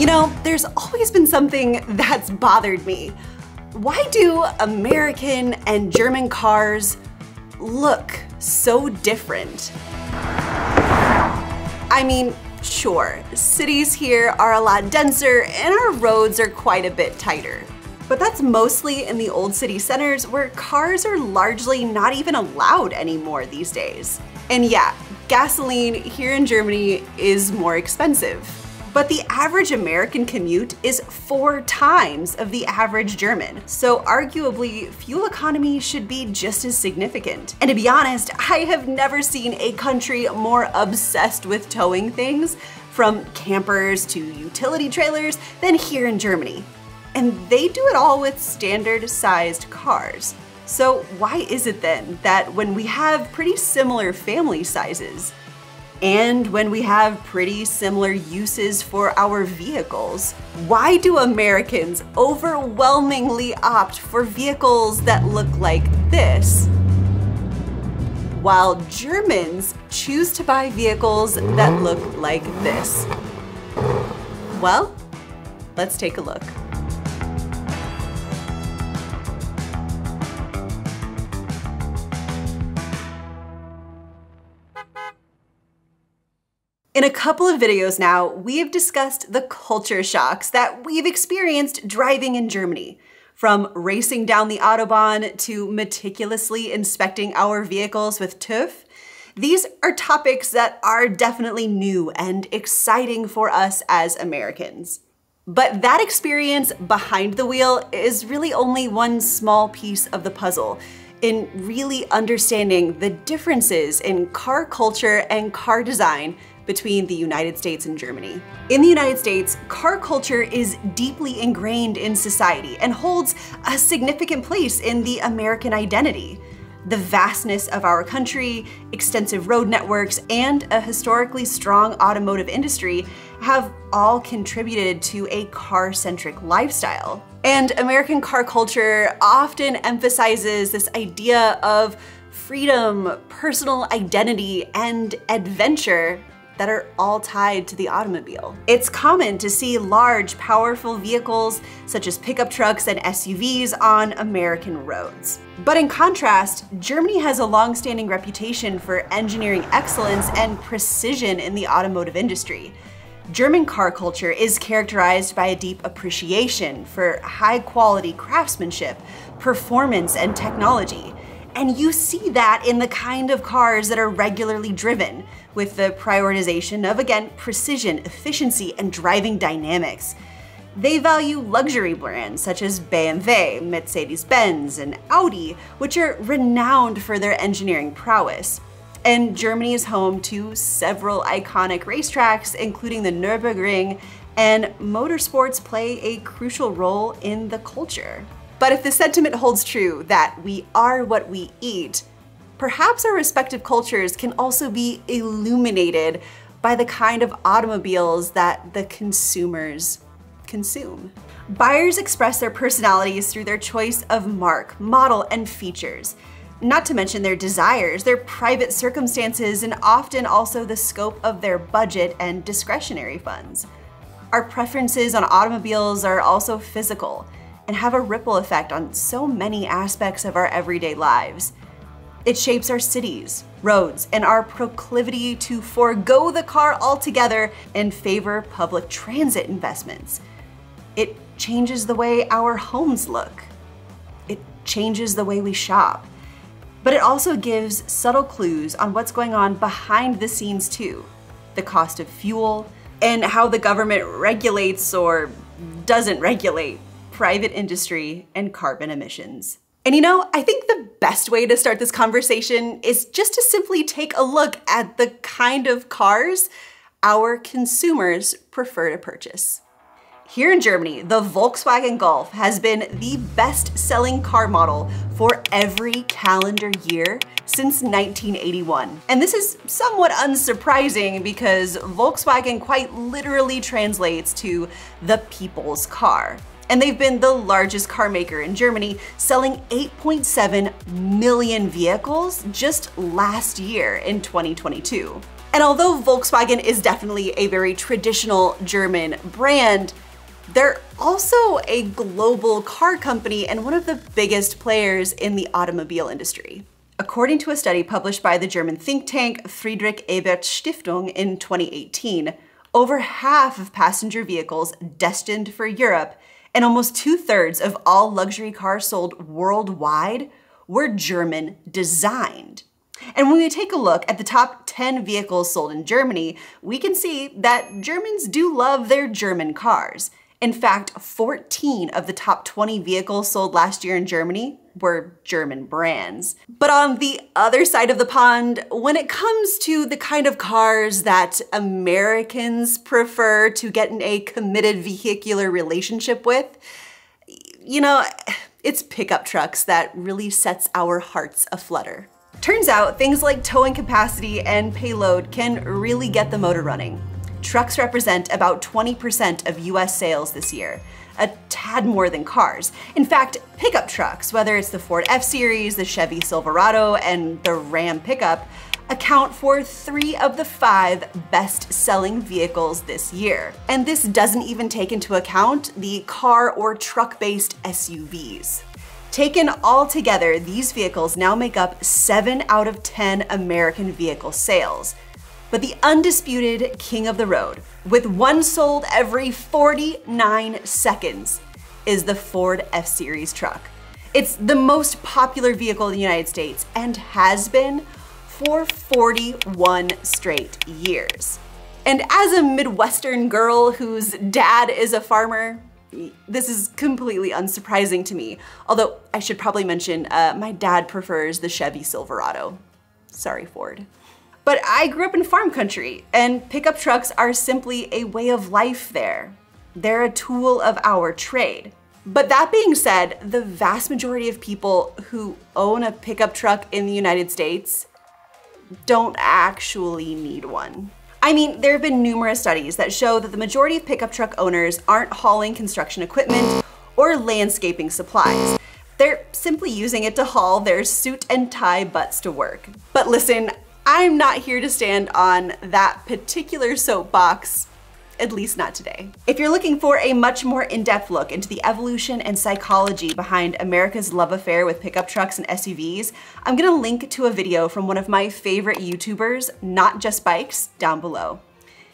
You know, there's always been something that's bothered me. Why do American and German cars look so different? I mean, sure, cities here are a lot denser and our roads are quite a bit tighter. But that's mostly in the old city centers where cars are largely not even allowed anymore these days. And yeah, gasoline here in Germany is more expensive. But the average American commute is four times of the average German. So arguably, fuel economy should be just as significant. And to be honest, I have never seen a country more obsessed with towing things from campers to utility trailers than here in Germany. And they do it all with standard sized cars. So why is it then that when we have pretty similar family sizes, and when we have pretty similar uses for our vehicles. Why do Americans overwhelmingly opt for vehicles that look like this? While Germans choose to buy vehicles that look like this. Well, let's take a look. In a couple of videos now, we have discussed the culture shocks that we've experienced driving in Germany. From racing down the Autobahn to meticulously inspecting our vehicles with TÜV, these are topics that are definitely new and exciting for us as Americans. But that experience behind the wheel is really only one small piece of the puzzle in really understanding the differences in car culture and car design between the United States and Germany. In the United States, car culture is deeply ingrained in society and holds a significant place in the American identity. The vastness of our country, extensive road networks, and a historically strong automotive industry have all contributed to a car-centric lifestyle. And American car culture often emphasizes this idea of freedom, personal identity, and adventure that are all tied to the automobile. It's common to see large, powerful vehicles such as pickup trucks and SUVs on American roads. But in contrast, Germany has a long-standing reputation for engineering excellence and precision in the automotive industry. German car culture is characterized by a deep appreciation for high quality craftsmanship, performance, and technology. And you see that in the kind of cars that are regularly driven, with the prioritization of, again, precision, efficiency, and driving dynamics. They value luxury brands such as BMW, Mercedes-Benz, and Audi, which are renowned for their engineering prowess. And Germany is home to several iconic racetracks, including the Nürburgring, and motorsports play a crucial role in the culture. But if the sentiment holds true that we are what we eat, perhaps our respective cultures can also be illuminated by the kind of automobiles that the consumers consume. Buyers express their personalities through their choice of mark, model, and features. Not to mention their desires, their private circumstances, and often also the scope of their budget and discretionary funds. Our preferences on automobiles are also physical and have a ripple effect on so many aspects of our everyday lives. It shapes our cities, roads, and our proclivity to forego the car altogether and favor public transit investments. It changes the way our homes look. It changes the way we shop. But it also gives subtle clues on what's going on behind the scenes too. The cost of fuel, and how the government regulates or doesn't regulate private industry, and carbon emissions. And you know, I think the best way to start this conversation is just to simply take a look at the kind of cars our consumers prefer to purchase. Here in Germany, the Volkswagen Golf has been the best-selling car model for every calendar year since 1981. And this is somewhat unsurprising because Volkswagen quite literally translates to the people's car and they've been the largest car maker in Germany, selling 8.7 million vehicles just last year in 2022. And although Volkswagen is definitely a very traditional German brand, they're also a global car company and one of the biggest players in the automobile industry. According to a study published by the German think tank Friedrich Ebert Stiftung in 2018, over half of passenger vehicles destined for Europe and almost two thirds of all luxury cars sold worldwide were German designed. And when we take a look at the top 10 vehicles sold in Germany, we can see that Germans do love their German cars. In fact, 14 of the top 20 vehicles sold last year in Germany were German brands. But on the other side of the pond, when it comes to the kind of cars that Americans prefer to get in a committed vehicular relationship with, you know, it's pickup trucks that really sets our hearts aflutter. Turns out things like towing capacity and payload can really get the motor running. Trucks represent about 20% of US sales this year, a tad more than cars. In fact, pickup trucks, whether it's the Ford F-Series, the Chevy Silverado, and the Ram pickup, account for three of the five best-selling vehicles this year. And this doesn't even take into account the car or truck-based SUVs. Taken all together, these vehicles now make up 7 out of 10 American vehicle sales, but the undisputed king of the road, with one sold every 49 seconds, is the Ford F-Series truck. It's the most popular vehicle in the United States and has been for 41 straight years. And as a Midwestern girl whose dad is a farmer, this is completely unsurprising to me. Although I should probably mention, uh, my dad prefers the Chevy Silverado. Sorry, Ford. But I grew up in farm country, and pickup trucks are simply a way of life there. They're a tool of our trade. But that being said, the vast majority of people who own a pickup truck in the United States don't actually need one. I mean, there have been numerous studies that show that the majority of pickup truck owners aren't hauling construction equipment or landscaping supplies. They're simply using it to haul their suit and tie butts to work. But listen, I'm not here to stand on that particular soapbox at least not today. If you're looking for a much more in-depth look into the evolution and psychology behind America's love affair with pickup trucks and SUVs, I'm gonna link to a video from one of my favorite YouTubers, Not Just Bikes, down below.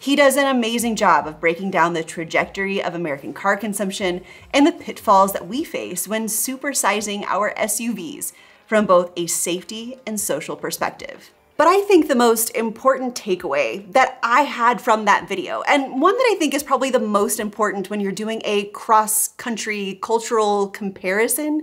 He does an amazing job of breaking down the trajectory of American car consumption and the pitfalls that we face when supersizing our SUVs from both a safety and social perspective. But I think the most important takeaway that I had from that video, and one that I think is probably the most important when you're doing a cross-country cultural comparison,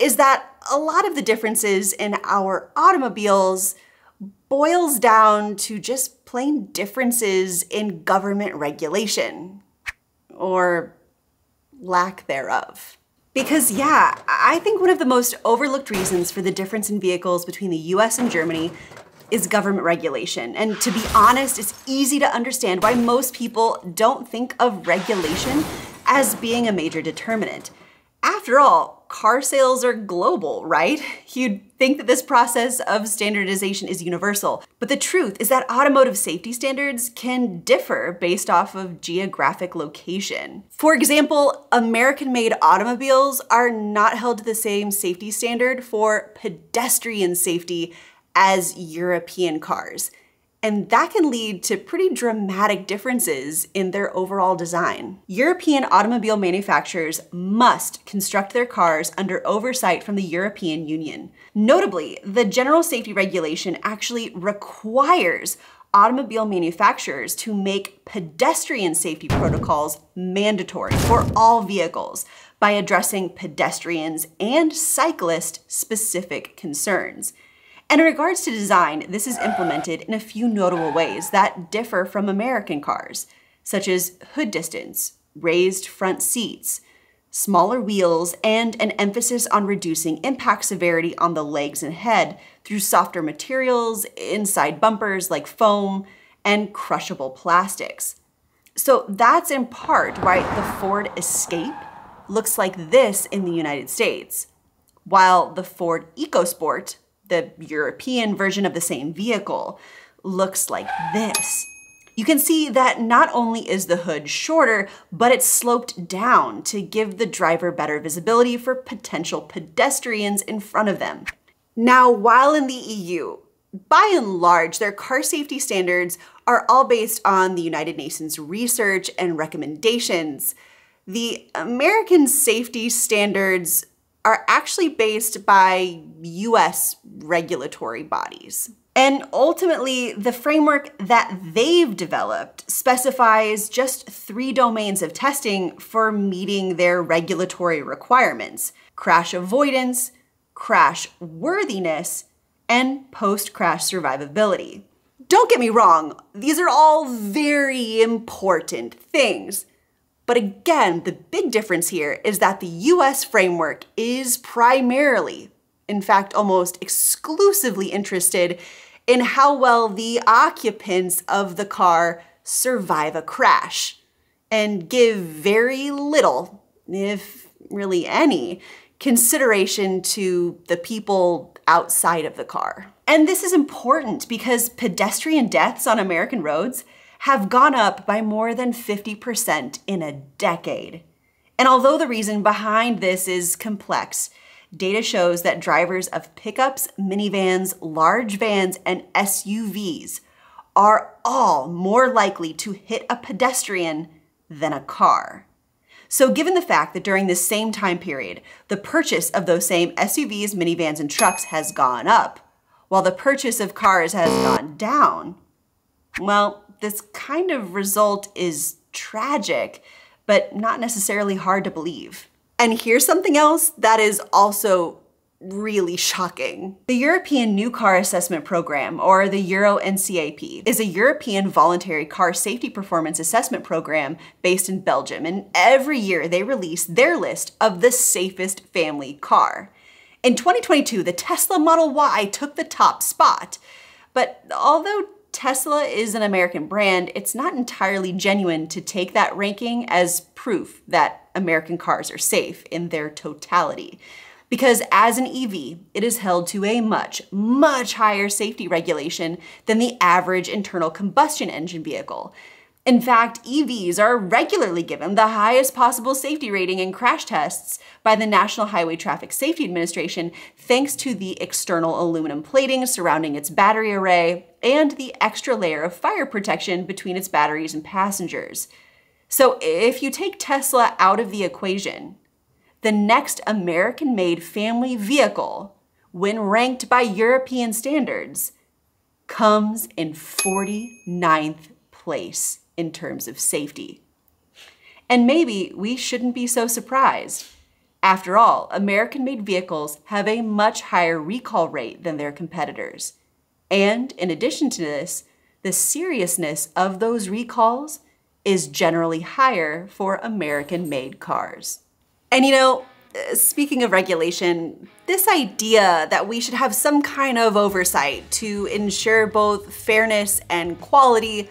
is that a lot of the differences in our automobiles boils down to just plain differences in government regulation, or lack thereof. Because yeah, I think one of the most overlooked reasons for the difference in vehicles between the US and Germany is government regulation. And to be honest, it's easy to understand why most people don't think of regulation as being a major determinant. After all, car sales are global, right? You'd think that this process of standardization is universal. But the truth is that automotive safety standards can differ based off of geographic location. For example, American-made automobiles are not held to the same safety standard for pedestrian safety as European cars. And that can lead to pretty dramatic differences in their overall design. European automobile manufacturers must construct their cars under oversight from the European Union. Notably, the General Safety Regulation actually requires automobile manufacturers to make pedestrian safety protocols mandatory for all vehicles by addressing pedestrians and cyclist specific concerns. And in regards to design, this is implemented in a few notable ways that differ from American cars, such as hood distance, raised front seats, smaller wheels, and an emphasis on reducing impact severity on the legs and head through softer materials, inside bumpers like foam, and crushable plastics. So that's in part why the Ford Escape looks like this in the United States, while the Ford EcoSport the European version of the same vehicle looks like this. You can see that not only is the hood shorter, but it's sloped down to give the driver better visibility for potential pedestrians in front of them. Now, while in the EU, by and large, their car safety standards are all based on the United Nations research and recommendations. The American safety standards are actually based by US regulatory bodies. And ultimately, the framework that they've developed specifies just three domains of testing for meeting their regulatory requirements crash avoidance, crash worthiness, and post crash survivability. Don't get me wrong, these are all very important things. But again, the big difference here is that the US framework is primarily, in fact, almost exclusively interested in how well the occupants of the car survive a crash and give very little, if really any, consideration to the people outside of the car. And this is important because pedestrian deaths on American roads have gone up by more than 50% in a decade. And although the reason behind this is complex, data shows that drivers of pickups, minivans, large vans, and SUVs are all more likely to hit a pedestrian than a car. So, given the fact that during this same time period, the purchase of those same SUVs, minivans, and trucks has gone up, while the purchase of cars has gone down, well, this kind of result is tragic, but not necessarily hard to believe. And here's something else that is also really shocking. The European New Car Assessment Program, or the Euro NCAP, is a European voluntary car safety performance assessment program based in Belgium, and every year they release their list of the safest family car. In 2022, the Tesla Model Y took the top spot. But although Tesla is an American brand, it's not entirely genuine to take that ranking as proof that American cars are safe in their totality. Because as an EV, it is held to a much, much higher safety regulation than the average internal combustion engine vehicle. In fact, EVs are regularly given the highest possible safety rating in crash tests by the National Highway Traffic Safety Administration thanks to the external aluminum plating surrounding its battery array and the extra layer of fire protection between its batteries and passengers. So if you take Tesla out of the equation, the next American made family vehicle, when ranked by European standards, comes in 49th place in terms of safety. And maybe we shouldn't be so surprised. After all, American made vehicles have a much higher recall rate than their competitors. And in addition to this, the seriousness of those recalls is generally higher for American made cars. And you know, uh, speaking of regulation, this idea that we should have some kind of oversight to ensure both fairness and quality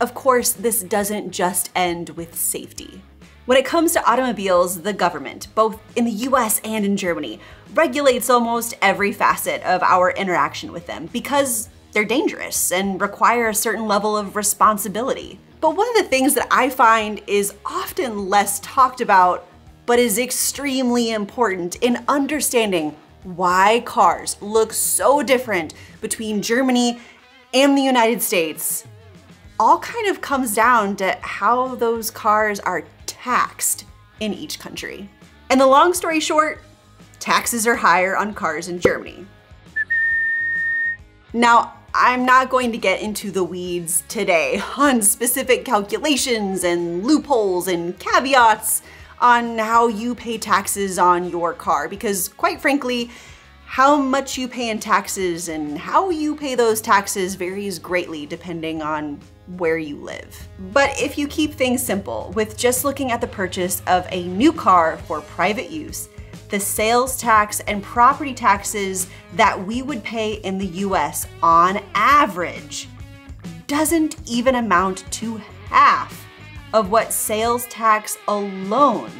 of course, this doesn't just end with safety. When it comes to automobiles, the government, both in the US and in Germany, regulates almost every facet of our interaction with them because they're dangerous and require a certain level of responsibility. But one of the things that I find is often less talked about, but is extremely important in understanding why cars look so different between Germany and the United States all kind of comes down to how those cars are taxed in each country. And the long story short, taxes are higher on cars in Germany. Now, I'm not going to get into the weeds today on specific calculations and loopholes and caveats on how you pay taxes on your car because quite frankly, how much you pay in taxes and how you pay those taxes varies greatly depending on where you live. But if you keep things simple with just looking at the purchase of a new car for private use, the sales tax and property taxes that we would pay in the US on average doesn't even amount to half of what sales tax alone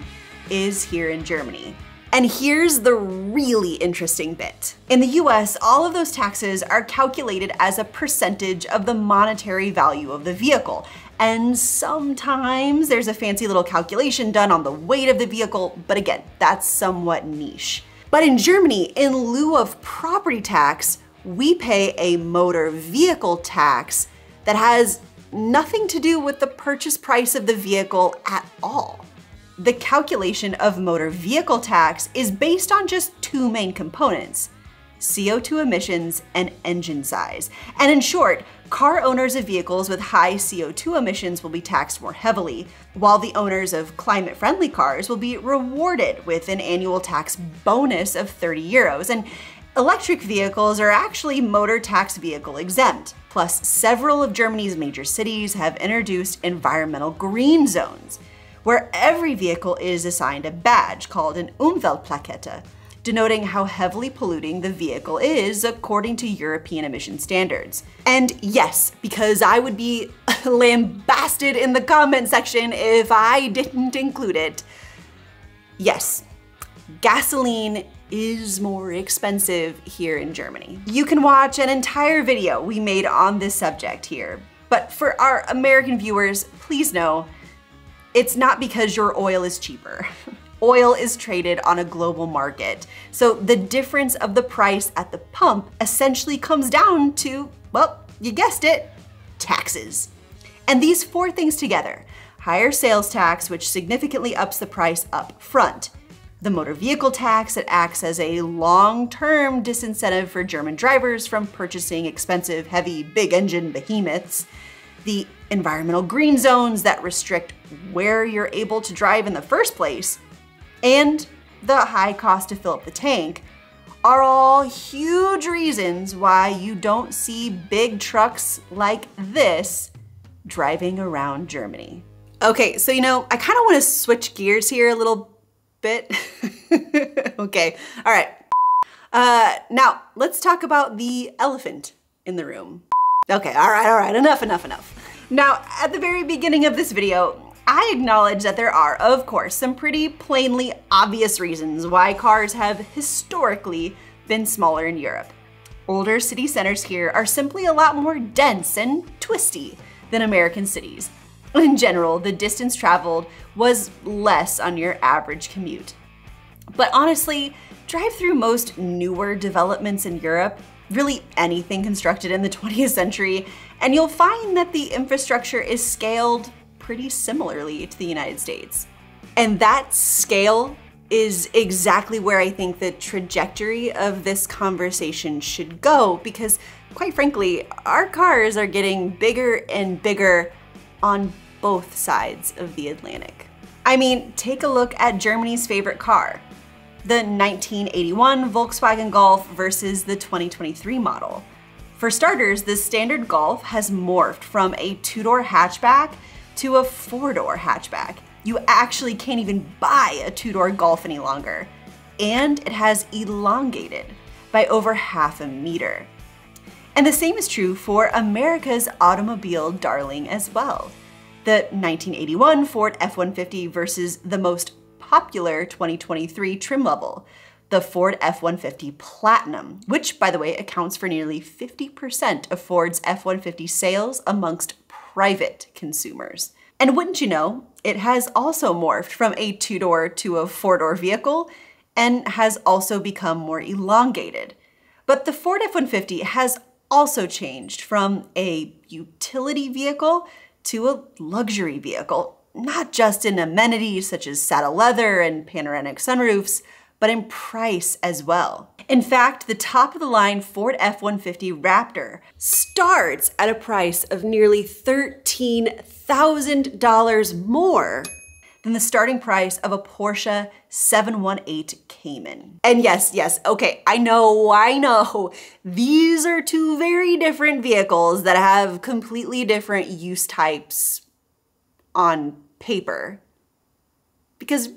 is here in Germany. And here's the really interesting bit. In the US, all of those taxes are calculated as a percentage of the monetary value of the vehicle. And sometimes there's a fancy little calculation done on the weight of the vehicle, but again, that's somewhat niche. But in Germany, in lieu of property tax, we pay a motor vehicle tax that has nothing to do with the purchase price of the vehicle at all. The calculation of motor vehicle tax is based on just two main components, CO2 emissions and engine size. And in short, car owners of vehicles with high CO2 emissions will be taxed more heavily, while the owners of climate-friendly cars will be rewarded with an annual tax bonus of 30 euros. And electric vehicles are actually motor tax vehicle exempt. Plus, several of Germany's major cities have introduced environmental green zones, where every vehicle is assigned a badge called an Umweltplakette, denoting how heavily polluting the vehicle is according to European emission standards. And yes, because I would be lambasted in the comment section if I didn't include it, yes, gasoline is more expensive here in Germany. You can watch an entire video we made on this subject here, but for our American viewers, please know, it's not because your oil is cheaper. oil is traded on a global market. So the difference of the price at the pump essentially comes down to, well, you guessed it, taxes. And these four things together, higher sales tax, which significantly ups the price up front, the motor vehicle tax that acts as a long-term disincentive for German drivers from purchasing expensive, heavy, big engine behemoths, the environmental green zones that restrict where you're able to drive in the first place, and the high cost to fill up the tank are all huge reasons why you don't see big trucks like this driving around Germany. Okay, so you know, I kind of want to switch gears here a little bit. okay, all right. Uh, now, let's talk about the elephant in the room. Okay, all right, all right, enough, enough, enough. Now, at the very beginning of this video, I acknowledge that there are, of course, some pretty plainly obvious reasons why cars have historically been smaller in Europe. Older city centers here are simply a lot more dense and twisty than American cities, in general, the distance traveled was less on your average commute. But honestly, drive through most newer developments in Europe, really anything constructed in the 20th century, and you'll find that the infrastructure is scaled pretty similarly to the United States. And that scale is exactly where I think the trajectory of this conversation should go because quite frankly, our cars are getting bigger and bigger on both sides of the Atlantic. I mean, take a look at Germany's favorite car, the 1981 Volkswagen Golf versus the 2023 model. For starters, the standard Golf has morphed from a two-door hatchback to a four-door hatchback. You actually can't even buy a two-door Golf any longer. And it has elongated by over half a meter. And the same is true for America's automobile darling as well. The 1981 Ford F-150 versus the most popular 2023 trim level, the Ford F-150 Platinum, which by the way accounts for nearly 50% of Ford's F-150 sales amongst private consumers. And wouldn't you know, it has also morphed from a two-door to a four-door vehicle and has also become more elongated. But the Ford F-150 has also changed from a utility vehicle to a luxury vehicle, not just in amenities such as saddle leather and panoramic sunroofs, but in price as well. In fact, the top of the line Ford F-150 Raptor starts at a price of nearly $13,000 more than the starting price of a Porsche 718 Cayman. And yes, yes, okay, I know, I know. These are two very different vehicles that have completely different use types on paper. Because,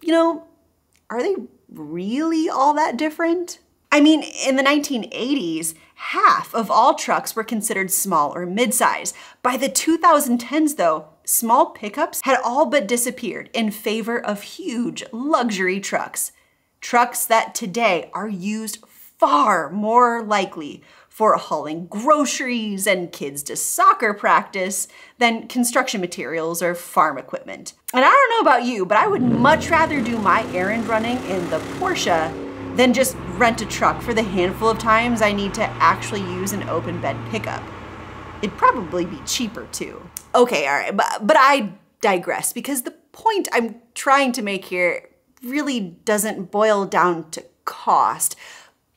you know, are they really all that different? I mean, in the 1980s, half of all trucks were considered small or midsize. By the 2010s, though, small pickups had all but disappeared in favor of huge luxury trucks. Trucks that today are used far more likely for hauling groceries and kids to soccer practice than construction materials or farm equipment. And I don't know about you, but I would much rather do my errand running in the Porsche than just rent a truck for the handful of times I need to actually use an open bed pickup. It'd probably be cheaper too. Okay, all right, but, but I digress because the point I'm trying to make here really doesn't boil down to cost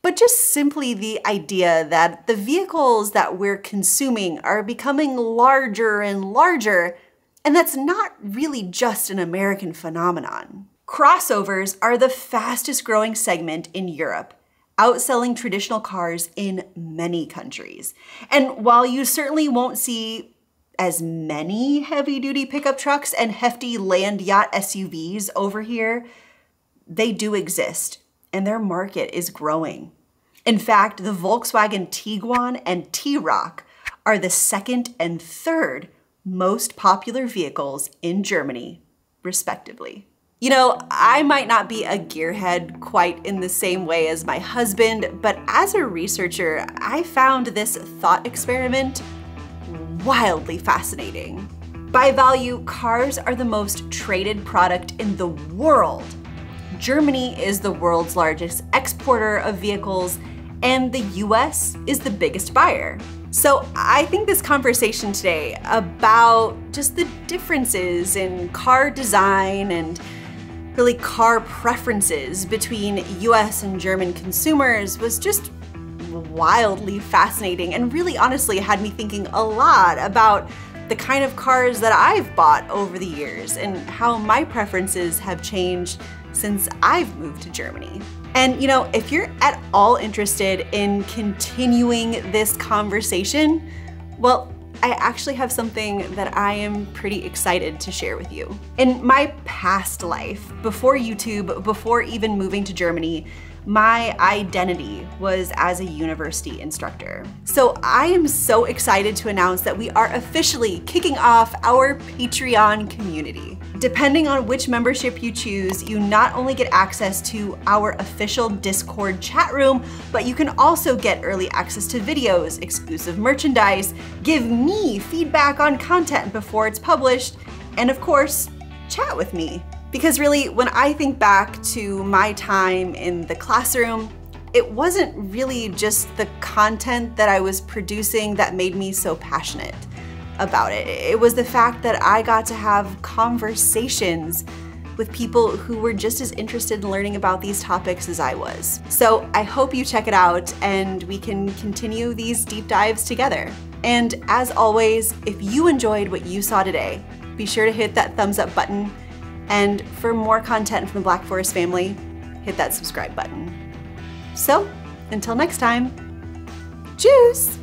but just simply the idea that the vehicles that we're consuming are becoming larger and larger, and that's not really just an American phenomenon. Crossovers are the fastest growing segment in Europe, outselling traditional cars in many countries. And while you certainly won't see as many heavy duty pickup trucks and hefty land yacht SUVs over here, they do exist and their market is growing. In fact, the Volkswagen Tiguan and T-Roc are the second and third most popular vehicles in Germany, respectively. You know, I might not be a gearhead quite in the same way as my husband, but as a researcher, I found this thought experiment wildly fascinating. By value, cars are the most traded product in the world. Germany is the world's largest exporter of vehicles and the US is the biggest buyer. So I think this conversation today about just the differences in car design and really car preferences between US and German consumers was just wildly fascinating and really honestly had me thinking a lot about the kind of cars that I've bought over the years and how my preferences have changed since I've moved to Germany. And you know, if you're at all interested in continuing this conversation, well, I actually have something that I am pretty excited to share with you. In my past life, before YouTube, before even moving to Germany, my identity was as a university instructor. So I am so excited to announce that we are officially kicking off our Patreon community. Depending on which membership you choose, you not only get access to our official Discord chat room, but you can also get early access to videos, exclusive merchandise, give me feedback on content before it's published, and of course, chat with me. Because really, when I think back to my time in the classroom, it wasn't really just the content that I was producing that made me so passionate about it. It was the fact that I got to have conversations with people who were just as interested in learning about these topics as I was. So I hope you check it out and we can continue these deep dives together. And as always, if you enjoyed what you saw today, be sure to hit that thumbs up button and for more content from the Black Forest family, hit that subscribe button. So, until next time, juice!